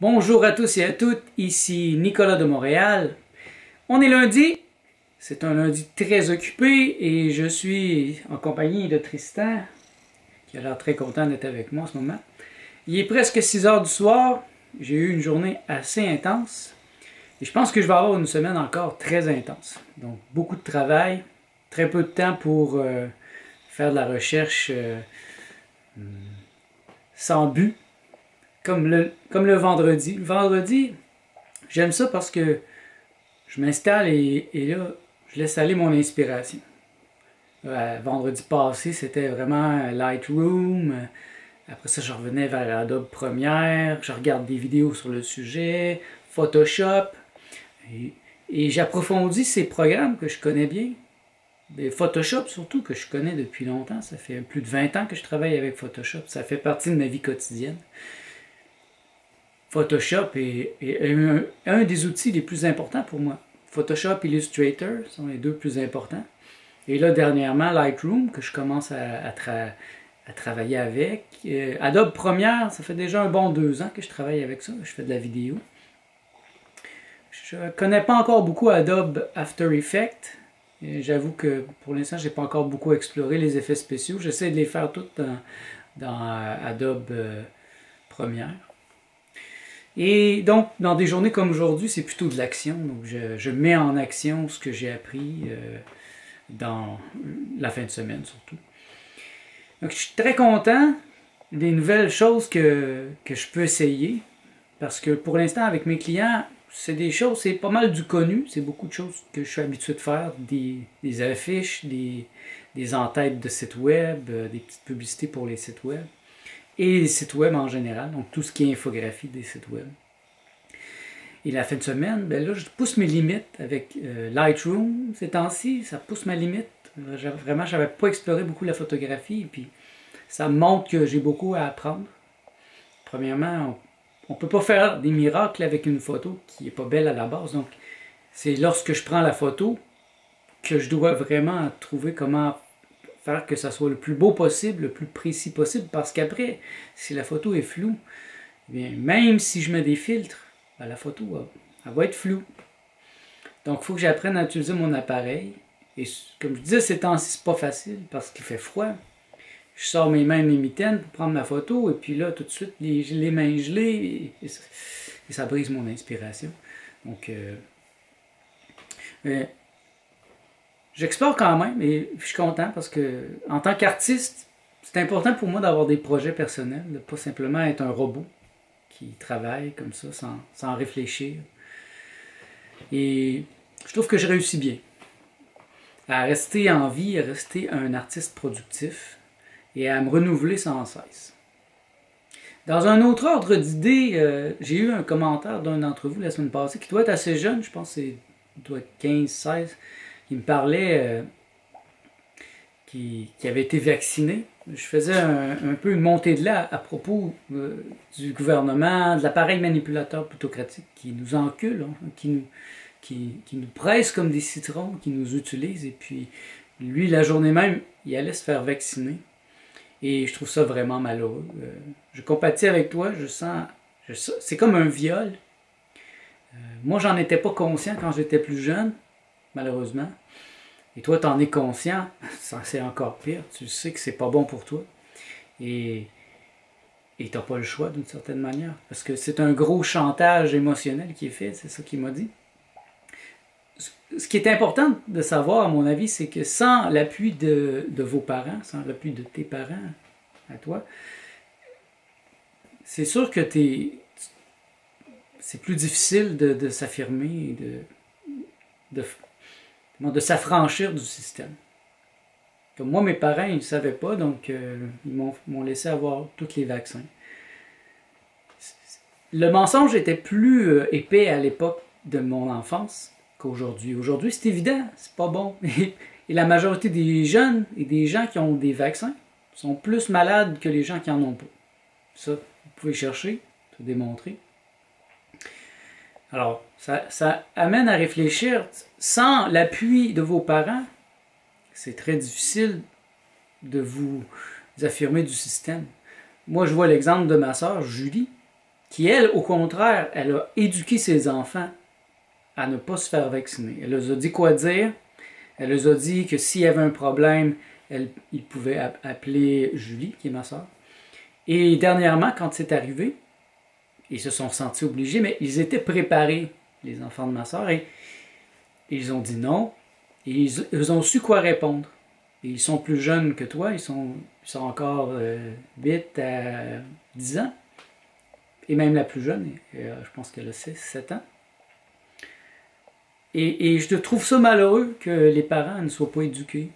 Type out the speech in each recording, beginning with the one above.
Bonjour à tous et à toutes, ici Nicolas de Montréal. On est lundi, c'est un lundi très occupé et je suis en compagnie de Tristan, qui a l'air très content d'être avec moi en ce moment. Il est presque 6 heures du soir, j'ai eu une journée assez intense et je pense que je vais avoir une semaine encore très intense. Donc beaucoup de travail, très peu de temps pour euh, faire de la recherche euh, hmm, sans but comme le, vendredi. Le vendredi, j'aime ça parce que je m'installe et, là, je laisse aller mon inspiration. Euh, vendredi passé, c'était vraiment Lightroom. Après ça, je revenais vers Adobe Premiere. Je regarde des vidéos sur le sujet, Photoshop. Et j'approfondis ces programmes que je connais bien. Photoshop surtout, que je connais depuis longtemps. Ça fait plus de 20 ans que je travaille avec Photoshop. Ça fait partie de ma vie quotidienne. Photoshop est, un, des outils les plus importants pour moi. Photoshop Illustrator sont les deux plus importants. Et là, dernièrement, Lightroom, que je commence à, travailler avec. Euh, Adobe Premiere, ça fait déjà un bon deux ans que je travaille avec ça. Je fais de la vidéo. Je ne connais pas encore beaucoup Adobe After Effects. J'avoue que pour l'instant, je n'ai pas encore beaucoup exploré les effets spéciaux. J'essaie de les faire tous dans, euh, Adobe euh, Premiere. Et donc, dans des journées comme aujourd'hui, c'est plutôt de l'action. Donc, je, mets en action ce que j'ai appris euh, dans la fin de semaine surtout. Donc, je suis très content des nouvelles choses que, je peux essayer. Parce que pour l'instant, avec mes clients, c'est des choses, c'est pas mal du connu. C'est beaucoup de choses que je suis habitué de faire. Des, affiches, des, des entêtes de sites web, euh, des petites publicités pour les sites web et les sites web en général, donc tout ce qui est infographie des sites web. Et la fin de semaine, ben là, je pousse mes limites avec euh, Lightroom ces temps-ci, ça pousse ma limite. Vraiment, je n'avais pas exploré beaucoup la photographie, et puis ça montre que j'ai beaucoup à apprendre. Premièrement, on ne peut pas faire des miracles avec une photo qui n'est pas belle à la base. Donc, c'est lorsque je prends la photo que je dois vraiment trouver comment que ça soit le plus beau possible, le plus précis possible, parce qu'après, si la photo est floue, eh bien, même si je mets des filtres, ben, la photo va être floue. Donc, il faut que j'apprenne à utiliser mon appareil. Et comme je disais, ces temps-ci, c'est pas facile parce qu'il fait froid. Je sors mes mains mes mitaines pour prendre ma photo, et puis là, tout de suite, les, mains gelées, et, ça, brise mon inspiration. Donc, euh, J'explore quand même et je suis content parce que en tant qu'artiste, c'est important pour moi d'avoir des projets personnels, de pas simplement être un robot qui travaille comme ça sans, réfléchir. Et je trouve que je réussis bien à rester en vie, à rester un artiste productif et à me renouveler sans cesse. Dans un autre ordre d'idée, euh, j'ai eu un commentaire d'un d'entre vous la semaine passée qui doit être assez jeune, je pense que c'est doit être 15, 16, qui me parlait, euh, qui, avait été vacciné. Je faisais un, peu une montée de lait à, propos euh, du gouvernement, de l'appareil manipulateur plutocratique qui nous encule, hein, qui, nous, qui, nous presse comme des citrons, qui nous utilise. Et puis, lui, la journée même, il allait se faire vacciner. Et je trouve ça vraiment malheureux. Euh, je compatis avec toi, je sens. c'est comme un viol. moi, j'en étais pas conscient quand j'étais plus jeune malheureusement. Et toi, tu en es conscient, c'est encore pire. Tu sais que c'est pas bon pour toi. Et tu n'as pas le choix d'une certaine manière. Parce que c'est un gros chantage émotionnel qui est fait, c'est ça qu'il m'a dit. Ce qui est important de savoir, à mon avis, c'est que sans l'appui de, vos parents, sans l'appui de tes parents à toi, c'est sûr que c'est plus difficile de, s'affirmer, de, de s'affranchir du système. Comme moi, mes parents, ils ne savaient pas, donc euh, ils m'ont laissé avoir tous les vaccins. Le mensonge était plus euh, épais à l'époque de mon enfance qu'aujourd'hui. Aujourd'hui, c'est évident, c'est pas bon. Et la majorité des jeunes et des gens qui ont des vaccins sont plus malades que les gens qui en ont pas. Ça, vous pouvez chercher, c'est démontrer. Alors, ça, amène à réfléchir, sans l'appui de vos parents, c'est très difficile de vous affirmer du système. Moi, je vois l'exemple de ma soeur, Julie. qui, elle, au contraire, elle a éduqué ses enfants à ne pas se faire vacciner. Elle leur a dit quoi dire? Elle leur a dit que s'il y avait un problème, elle, ils pouvaient appeler Julie, qui est ma soeur. Et dernièrement, quand c'est arrivé, ils se sont sentis obligés, mais ils étaient préparés, les enfants de ma soeur, et ils ont dit non. Et ils, ont su quoi répondre. Ils sont plus jeunes que toi, ils sont, sont encore 8 euh, à 10 ans. Et même la plus jeune, euh, je pense qu'elle a 6, 7 ans. Et, et, je trouve ça malheureux que les parents ne soient pas éduqués.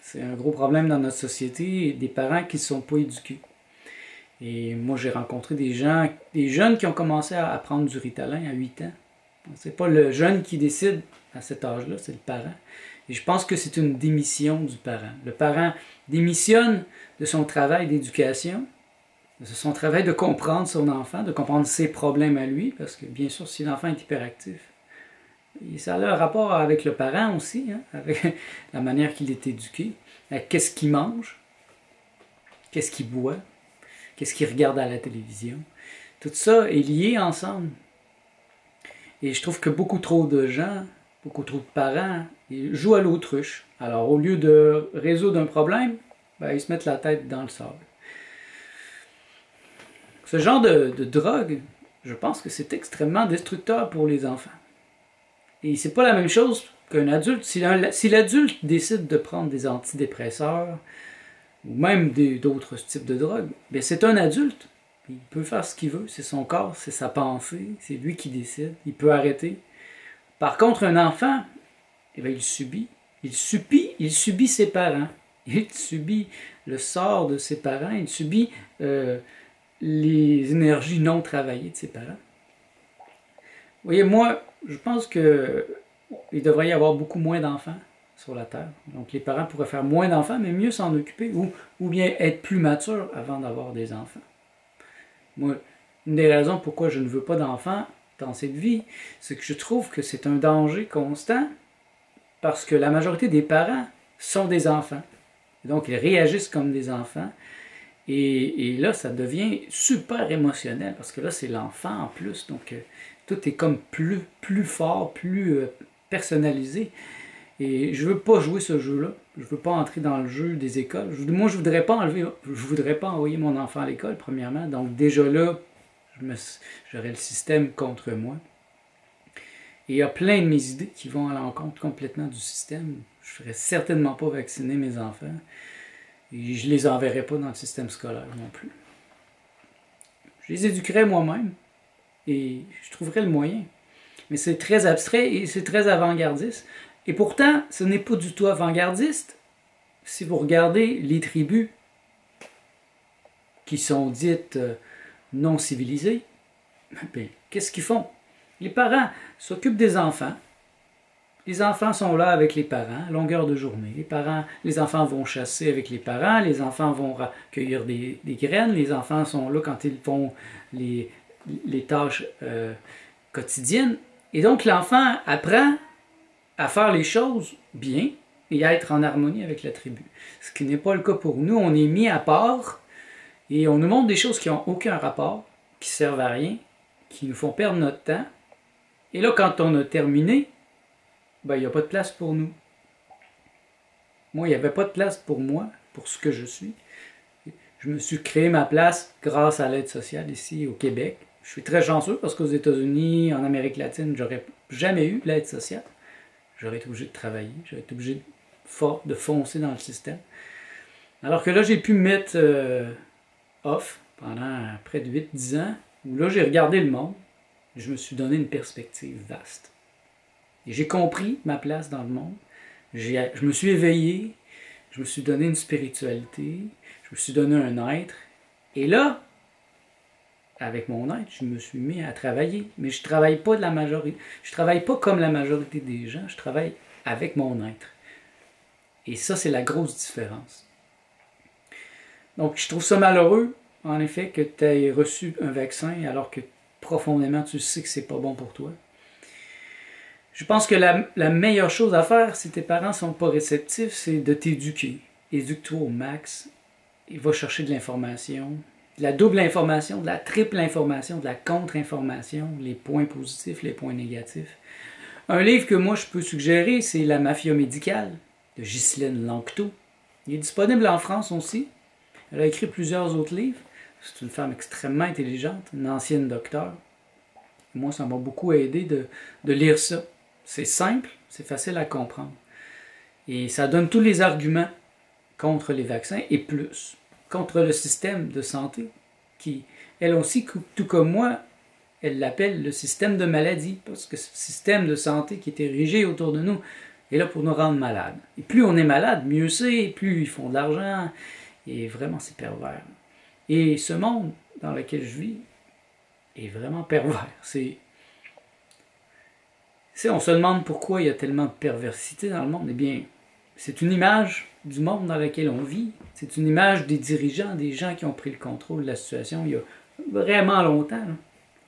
C'est un gros problème dans notre société, des parents qui ne sont pas éduqués. Et moi, j'ai rencontré des gens, des jeunes qui ont commencé à apprendre du ritalin à 8 ans. C'est pas le jeune qui décide à cet âge-là, c'est le parent. Et je pense que c'est une démission du parent. Le parent démissionne de son travail d'éducation, de son travail de comprendre son enfant, de comprendre ses problèmes à lui, parce que bien sûr, si l'enfant est hyperactif, ça a un rapport avec le parent aussi, hein, avec la manière qu'il est éduqué, qu'est-ce qu'il mange, qu'est-ce qu'il boit, qu'est-ce qu'il regarde à la télévision? Tout ça est lié ensemble. Et je trouve que beaucoup trop de gens, beaucoup trop de parents, ils jouent à l'autruche. Alors au lieu de résoudre un problème, ben, ils se mettent la tête dans le sable. Ce genre de, de drogue, je pense que c'est extrêmement destructeur pour les enfants. Et c'est pas la même chose qu'un adulte. Si l'adulte décide de prendre des antidépresseurs ou même d'autres types de drogues, c'est un adulte. Il peut faire ce qu'il veut, c'est son corps, c'est sa pensée, c'est lui qui décide, il peut arrêter. Par contre, un enfant, eh il subit. Il subit, il subit ses parents. Il subit le sort de ses parents, il subit euh, les énergies non travaillées de ses parents. Vous voyez, moi, je pense qu'il devrait y avoir beaucoup moins d'enfants sur la Terre. Donc les parents pourraient faire moins d'enfants, mais mieux s'en occuper, ou, bien être plus matures avant d'avoir des enfants. Moi, une des raisons pourquoi je ne veux pas d'enfants dans cette vie, c'est que je trouve que c'est un danger constant, parce que la majorité des parents sont des enfants. Donc ils réagissent comme des enfants. Et, et, là, ça devient super émotionnel parce que là, c'est l'enfant en plus. Donc, euh, tout est comme plus, plus fort, plus euh, personnalisé. Et je veux pas jouer ce jeu-là. Je veux pas entrer dans le jeu des écoles. moi, je voudrais pas enlever, je voudrais pas envoyer mon enfant à l'école, premièrement. Donc déjà là, j'aurais le système contre moi. Et il y a plein de mes idées qui vont à l'encontre complètement du système. Je ne ferais certainement pas vacciner mes enfants. Et je ne les enverrai pas dans le système scolaire non plus. Je les éduquerai moi-même. Et je trouverai le moyen. Mais c'est très abstrait et c'est très avant-gardiste. Et pourtant, ce n'est pas du tout avant-gardiste. Si vous regardez les tribus qui sont dites euh, non civilisées, ben, qu'est-ce qu'ils font? Les parents s'occupent des enfants. Les enfants sont là avec les parents, longueur de journée. Les parents, les enfants vont chasser avec les parents, les enfants vont cueillir des, graines, les enfants sont là quand ils font les, les tâches euh, quotidiennes. Et donc l'enfant apprend à faire les choses bien et à être en harmonie avec la tribu. Ce qui n'est pas le cas pour nous. On est mis à part et on nous montre des choses qui n'ont aucun rapport, qui servent à rien, qui nous font perdre notre temps. Et là, quand on a terminé, ben, il n'y a pas de place pour nous. Moi, il n'y avait pas de place pour moi, pour ce que je suis. Je me suis créé ma place grâce à l'aide sociale ici au Québec. Je suis très chanceux parce qu'aux États-Unis, en Amérique latine, j'aurais jamais eu l'aide sociale. J'aurais été obligé de travailler, j'aurais été obligé de, de foncer dans le système. Alors que là, j'ai pu me mettre euh, off pendant près de 8-10 ans, où là, j'ai regardé le monde, je me suis donné une perspective vaste. Et j'ai compris ma place dans le monde. Je me suis éveillé, je me suis donné une spiritualité, je me suis donné un être. Et là, avec mon être, je me suis mis à travailler. Mais je travaille pas de la majorité. Je travaille pas comme la majorité des gens, je travaille avec mon être. Et ça, c'est la grosse différence. Donc, je trouve ça malheureux, en effet, que tu aies reçu un vaccin alors que profondément tu sais que c'est pas bon pour toi. Je pense que la, meilleure chose à faire si tes parents sont pas réceptifs, c'est de t'éduquer. Éduque-toi au max. Il va chercher de l'information, de la double information, de la triple information, de la contre-information, les points positifs, les points négatifs. Un livre que moi je peux suggérer, c'est La mafia médicale de Ghislaine Lanctot. Il est disponible en France aussi. Elle a écrit plusieurs autres livres. C'est une femme extrêmement intelligente, une ancienne docteur. Moi, ça m'a beaucoup aidé de, de lire ça. C'est simple, c'est facile à comprendre. Et ça donne tous les arguments contre les vaccins et plus, contre le système de santé, qui, elle aussi, tout comme moi, elle l'appelle le système de maladie, parce que ce système de santé qui est érigé autour de nous est là pour nous rendre malades. Et plus on est malade, mieux c'est, plus ils font de l'argent, et vraiment c'est pervers. Et ce monde dans lequel je vis est vraiment pervers. C'est on se demande pourquoi il y a tellement de perversité dans le monde. Eh bien, c'est une image du monde dans lequel on vit. C'est une image des dirigeants, des gens qui ont pris le contrôle de la situation il y a vraiment longtemps.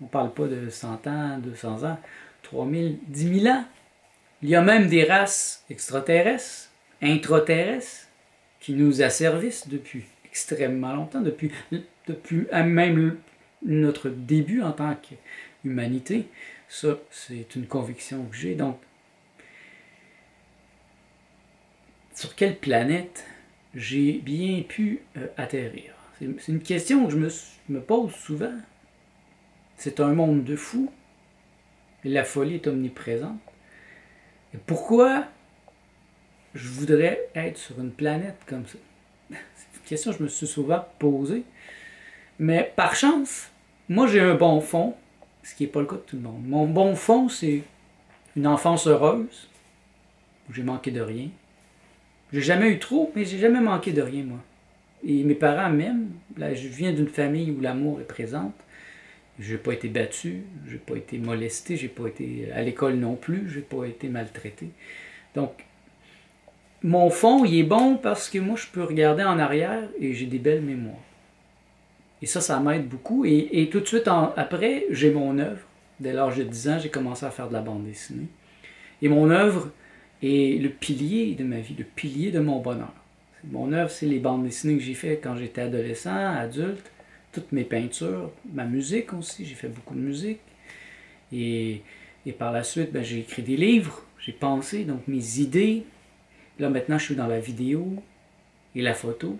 On ne parle pas de 100 ans, 200 ans, 3000, 10 000 ans. Il y a même des races extraterrestres, intraterrestres, qui nous asservissent depuis extrêmement longtemps, depuis, depuis même notre début en tant qu'humanité. Ça, c'est une conviction que j'ai. Donc, sur quelle planète j'ai bien pu euh, atterrir? C'est une question que je me, pose souvent. C'est un monde de fous. La folie est omniprésente. Et pourquoi je voudrais être sur une planète comme ça? C'est une question que je me suis souvent posée. Mais par chance, moi j'ai un bon fond, ce qui n'est pas le cas de tout le monde. Mon bon fond, c'est une enfance heureuse, où j'ai manqué de rien. J'ai jamais eu trop, mais j'ai jamais manqué de rien, moi. Et mes parents. Là, je viens d'une famille où l'amour est présent. Je n'ai pas été battu, je n'ai pas été molesté, j'ai pas été à l'école non plus, je n'ai pas été maltraité. Donc, mon fond, il est bon parce que moi, je peux regarder en arrière et j'ai des belles mémoires. Et ça, ça m'aide beaucoup. Et, tout de suite après, j'ai mon œuvre. Dès l'âge de 10 ans, j'ai commencé à faire de la bande dessinée. Et mon œuvre est le pilier de ma vie, le pilier de mon bonheur. Mon œuvre, c'est les bandes dessinées que j'ai faites quand j'étais adolescent, adulte, toutes mes peintures, ma musique aussi, j'ai fait beaucoup de musique. Et, par la suite, ben, j'ai écrit des livres, j'ai pensé, donc mes idées. Là maintenant, je suis dans la vidéo et la photo.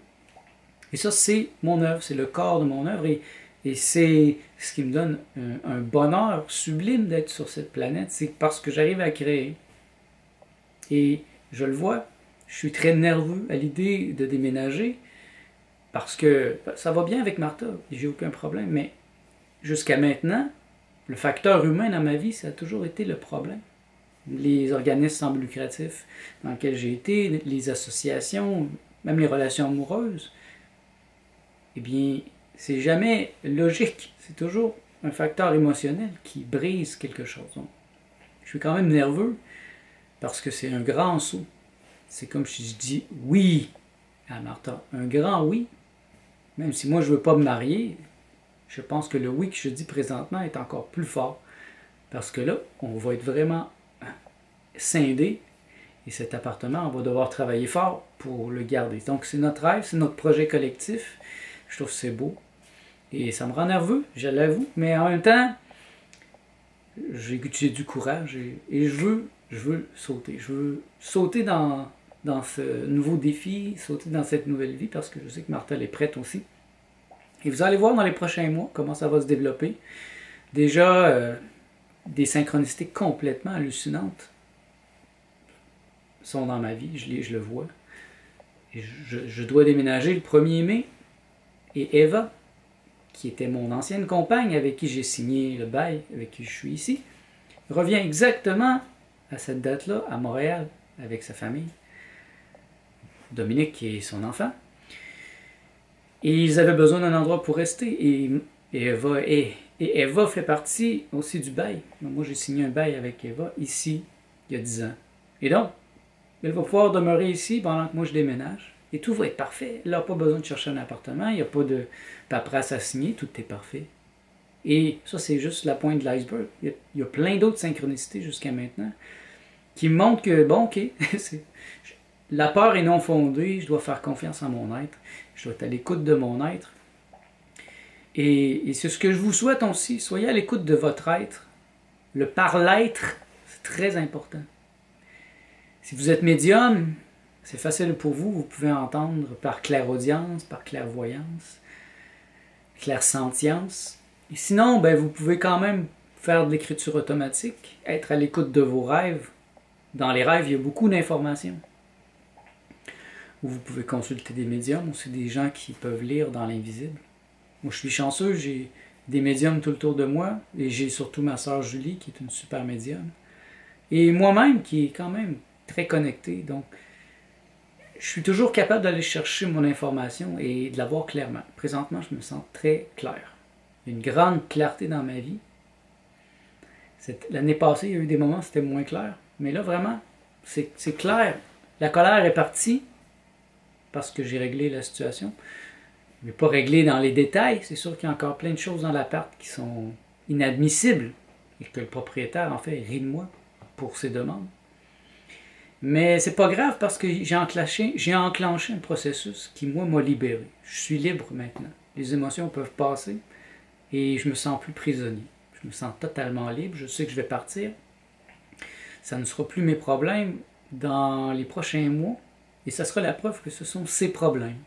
Et ça, c'est mon œuvre, c'est le corps de mon œuvre. Et, c'est ce qui me donne un, bonheur sublime d'être sur cette planète. C'est parce que j'arrive à créer. Et je le vois, je suis très nerveux à l'idée de déménager parce que ça va bien avec Martha, j'ai aucun problème. Mais jusqu'à maintenant, le facteur humain dans ma vie, ça a toujours été le problème. Les organismes sans lucratifs dans lesquels j'ai été, les associations, même les relations amoureuses, eh bien, c'est jamais logique. C'est toujours un facteur émotionnel qui brise quelque chose. je suis quand même nerveux parce que c'est un grand saut. C'est comme si je dis oui à Martha. Un grand oui. Même si moi je ne veux pas me marier, je pense que le oui que je dis présentement est encore plus fort. Parce que là, on va être vraiment scindé. Et cet appartement, on va devoir travailler fort pour le garder. Donc c'est notre rêve, c'est notre projet collectif. Je trouve que c'est beau. Et ça me rend nerveux, je l'avoue. Mais en même temps, j'ai du courage et, je, veux, je veux sauter. Je veux sauter dans, dans ce nouveau défi, sauter dans cette nouvelle vie parce que je sais que Martha est prête aussi. Et vous allez voir dans les prochains mois comment ça va se développer. Déjà, euh, des synchronicités complètement hallucinantes sont dans ma vie, je, je le vois. Et je, je dois déménager le 1er mai et Eva, qui était mon ancienne compagne avec qui j'ai signé le bail, avec qui je suis ici, revient exactement à cette date-là à Montréal avec sa famille. Dominique est son enfant. Et ils avaient besoin d'un endroit pour rester. Et, Eva, et, Eva fait partie aussi du bail. moi, j'ai signé un bail avec Eva ici, il y a 10 ans. Et donc, elle va pouvoir demeurer ici pendant que moi je déménage. Et tout va être parfait. Elle n'a pas besoin de chercher un appartement, il n'y a pas de paperasse à signer, tout est parfait. Et ça, c'est juste la pointe de l'iceberg. Il, y a plein d'autres synchronicités jusqu'à maintenant qui montrent que, bon, ok, la peur est non fondée, je dois faire confiance en mon être, je dois être à l'écoute de mon être. Et, c'est ce que je vous souhaite aussi. Soyez à l'écoute de votre être. Le par-l'être, c'est très important. Si vous êtes médium, c'est facile pour vous. Vous pouvez entendre par clairaudience, par clairvoyance, clairsentience. Et sinon, ben, vous pouvez quand même faire de l'écriture automatique, être à l'écoute de vos rêves. Dans les rêves, il y a beaucoup d'informations. Vous pouvez consulter des médiums, aussi des gens qui peuvent lire dans l'invisible. Moi, je suis chanceux, j'ai des médiums tout autour de moi, et j'ai surtout ma sœur Julie, qui est une super médium, et moi-même, qui est quand même très connecté. Donc, je suis toujours capable d'aller chercher mon information et de la voir clairement. Présentement, je me sens très clair. Une grande clarté dans ma vie. L'année passée, il y a eu des moments où c'était moins clair. Mais là, vraiment, c'est clair. La colère est partie parce que j'ai réglé la situation. Mais pas réglé dans les détails. C'est sûr qu'il y a encore plein de choses dans l'appart qui sont inadmissibles et que le propriétaire, en fait, rit de moi pour ses demandes. Mais c'est pas grave parce que j'ai enclenché, j'ai enclenché un processus qui, moi, m'a libéré. Je suis libre maintenant. Les émotions peuvent passer et je me sens plus prisonnier. Je me sens totalement libre. Je sais que je vais partir. Ça ne sera plus mes problèmes dans les prochains mois. Et ça sera la preuve que ce sont ses problèmes.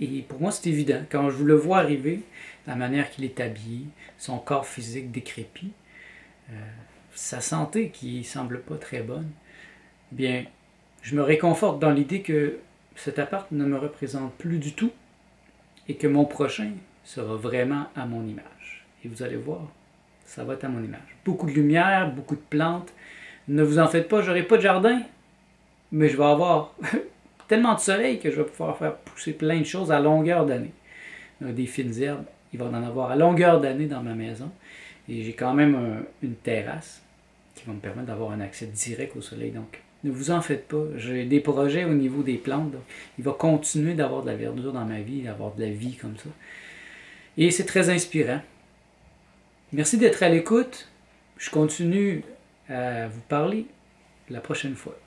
Et pour moi, c'est évident. Quand je le vois arriver, la manière qu'il est habillé, son corps physique décrépit, euh, sa santé qui semble pas très bonne, bien, je me réconforte dans l'idée que cet appart ne me représente plus du tout et que mon prochain sera vraiment à mon image. Et vous allez voir, ça va être à mon image. Beaucoup de lumière, beaucoup de plantes. Ne vous en faites pas, j'aurai pas de jardin, mais je vais avoir tellement de soleil que je vais pouvoir faire pousser plein de choses à longueur d'année. Des fines herbes, il va en avoir à longueur d'année dans ma maison. Et j'ai quand même une terrasse qui va me permettre d'avoir un accès direct au soleil. Donc, ne vous en faites pas. J'ai des projets au niveau des plantes. il va continuer d'avoir de la verdure dans ma vie, d'avoir de la vie comme ça. Et c'est très inspirant. Merci d'être à l'écoute. Je continue à vous parler la prochaine fois.